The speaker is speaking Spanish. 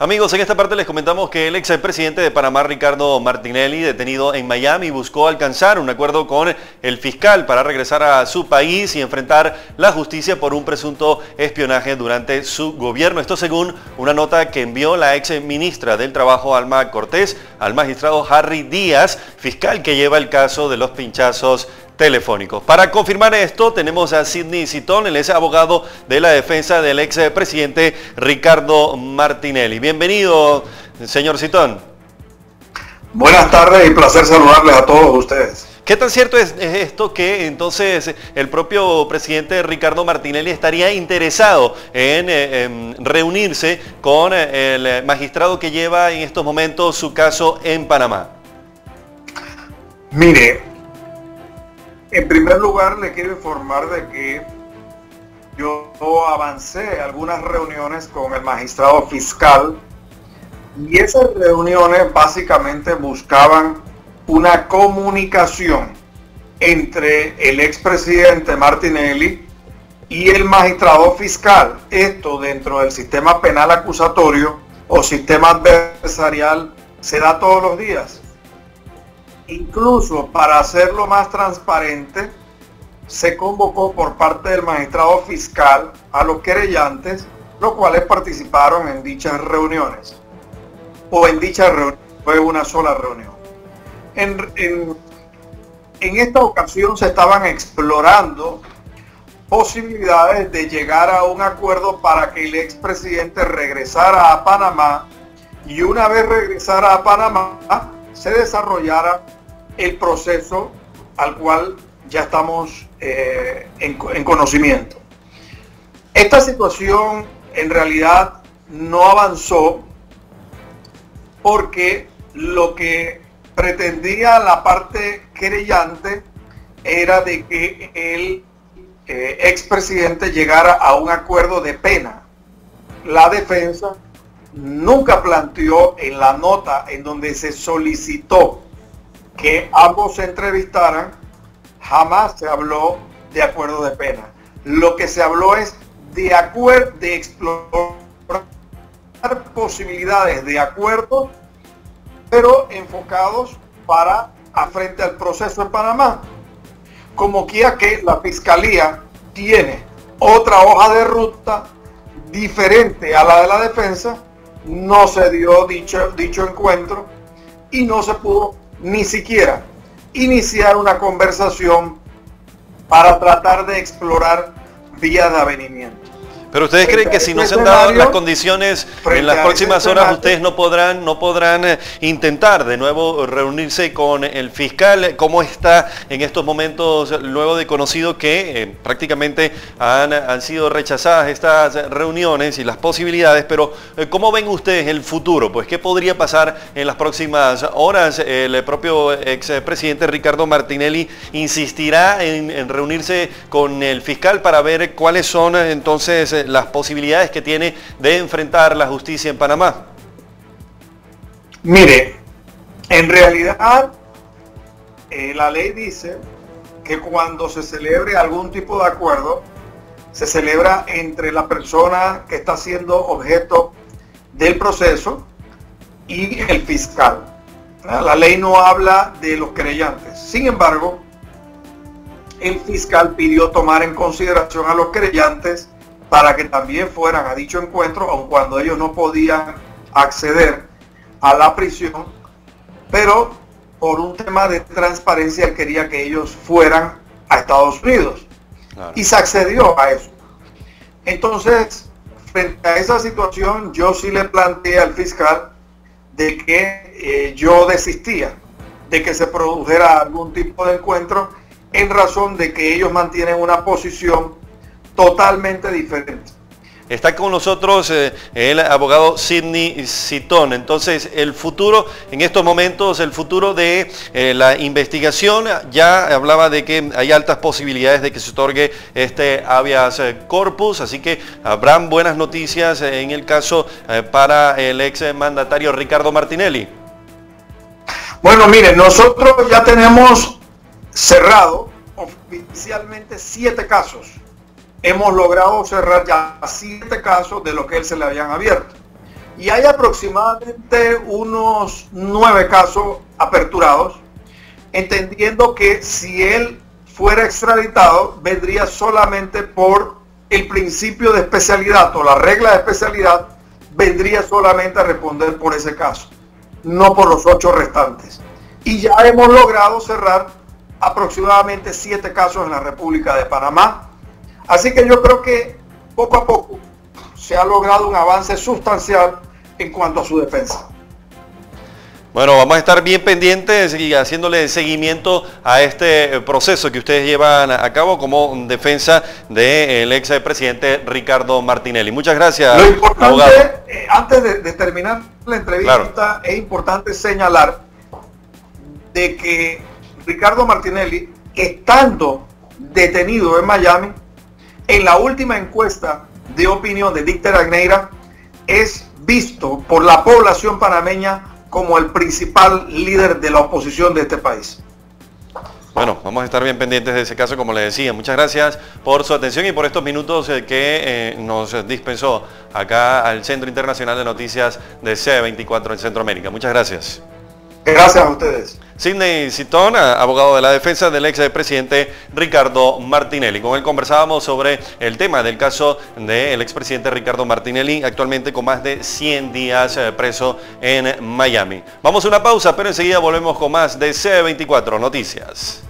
Amigos, en esta parte les comentamos que el ex presidente de Panamá, Ricardo Martinelli, detenido en Miami, buscó alcanzar un acuerdo con el fiscal para regresar a su país y enfrentar la justicia por un presunto espionaje durante su gobierno. Esto según una nota que envió la ex ministra del Trabajo, Alma Cortés, al magistrado Harry Díaz, fiscal que lleva el caso de los pinchazos telefónicos. Para confirmar esto, tenemos a Sidney Citón, el es abogado de la defensa del ex presidente Ricardo Martinelli. Bienvenido, señor Citón. Buenas tardes y placer saludarles a todos ustedes. ¿Qué tan cierto es, esto que entonces el propio presidente Ricardo Martinelli estaría interesado en, eh, reunirse con el magistrado que lleva en estos momentos su caso en Panamá? Mire, en primer lugar, le quiero informar de que yo avancé algunas reuniones con el magistrado fiscal y esas reuniones básicamente buscaban una comunicación entre el expresidente Martinelli y el magistrado fiscal. Esto dentro del sistema penal acusatorio o sistema adversarial se da todos los días. Incluso para hacerlo más transparente, se convocó por parte del magistrado fiscal a los querellantes, los cuales participaron en dichas reuniones. O en dicha reunión, fue una sola reunión. En, en esta ocasión se estaban explorando posibilidades de llegar a un acuerdo para que el expresidente regresara a Panamá y una vez regresara a Panamá se desarrollara el proceso al cual ya estamos eh, en, conocimiento. Esta situación en realidad no avanzó porque lo que pretendía la parte querellante era de que el eh, expresidente llegara a un acuerdo de pena. La defensa nunca planteó en la nota en donde se solicitó que ambos se entrevistaran, jamás se habló de acuerdo de pena. Lo que se habló es de acuerdo, de explorar posibilidades de acuerdo, pero enfocados para frente al proceso en Panamá. Como quiera que la fiscalía tiene otra hoja de ruta diferente a la de la defensa, no se dio dicho, dicho encuentro y no se pudo ni siquiera iniciar una conversación para tratar de explorar vías de avenimiento. Pero ustedes creen que si no se han dado las condiciones en las próximas horas ustedes no podrán no podrán eh, intentar de nuevo reunirse con el fiscal. ¿Cómo está en estos momentos luego de conocido que eh, prácticamente han, han, sido rechazadas estas reuniones y las posibilidades? Pero eh, ¿cómo ven ustedes el futuro? Pues ¿qué podría pasar en las próximas horas? El propio expresidente Ricardo Martinelli insistirá en, en reunirse con el fiscal para ver cuáles son entonces las posibilidades que tiene de enfrentar la justicia en Panamá? Mire, en realidad eh, la ley dice que cuando se celebre algún tipo de acuerdo, se celebra entre la persona que está siendo objeto del proceso y el fiscal. La ley no habla de los creyentes. Sin embargo, el fiscal pidió tomar en consideración a los creyentes para que también fueran a dicho encuentro, aun cuando ellos no podían acceder a la prisión, pero por un tema de transparencia él quería que ellos fueran a Estados Unidos. Y se accedió a eso. Entonces, frente a esa situación, yo sí le planteé al fiscal de que eh, yo desistía de que se produjera algún tipo de encuentro en razón de que ellos mantienen una posición totalmente diferente. Está con nosotros eh, el abogado Sidney Citón. Entonces, el futuro, en estos momentos, el futuro de eh, la investigación, ya hablaba de que hay altas posibilidades de que se otorgue este habeas eh, corpus, así que habrán buenas noticias en el caso para el ex mandatario Ricardo Martinelli. Bueno, miren, nosotros ya tenemos cerrado oficialmente siete casos hemos logrado cerrar ya siete casos de lo que él se le habían abierto. y hay aproximadamente unos nueve casos aperturados, entendiendo que si él fuera extraditado, vendría solamente por el principio de especialidad o la regla de especialidad, vendría solamente a responder por ese caso, no por los ocho restantes. Y ya hemos logrado cerrar aproximadamente siete casos en la República de Panamá. Así que yo creo que poco a poco se ha logrado un avance sustancial en cuanto a su defensa. Bueno, vamos a estar bien pendientes y haciéndole seguimiento a este proceso que ustedes llevan a cabo como defensa del ex presidente Ricardo Martinelli. Muchas gracias. Lo importante, eh, antes de, terminar la entrevista, es importante señalar de que Ricardo Martinelli, estando detenido en Miami, en la última encuesta de opinión de Dicter Agneira, es visto por la población panameña como el principal líder de la oposición de este país. Bueno, vamos a estar bien pendientes de ese caso, como le decía. Muchas gracias por su atención y por estos minutos eh, que eh, nos dispensó acá al Centro Internacional de Noticias de C24 en Centroamérica. Muchas gracias. Gracias a ustedes. Sidney Citón, abogado de la defensa del ex presidente Ricardo Martinelli. Con él conversábamos sobre el tema del caso del expresidente Ricardo Martinelli, actualmente con más de 100 días eh, preso en Miami. Vamos a una pausa, pero enseguida volvemos con más de C24 Noticias.